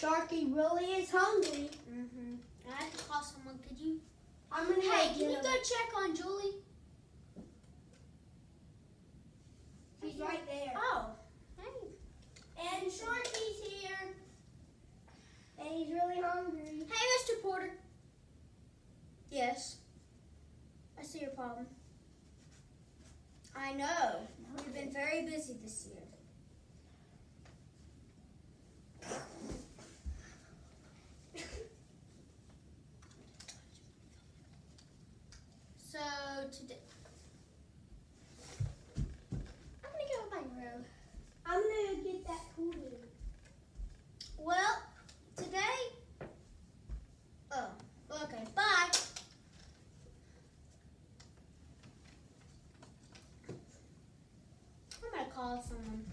Sharky really is hungry. Mm-hmm. I have to call someone. Could you? I'm gonna Hey, can you go check on Julie? She's right there. Oh. Hey. And Sharky's here. And he's really hungry. Hey, Mr. Porter. Yes. I see your problem. I know. We've been very busy this year. Today, I'm gonna go in my room. I'm gonna get that coolie. Well, today. Oh, okay. Bye. I'm gonna call someone.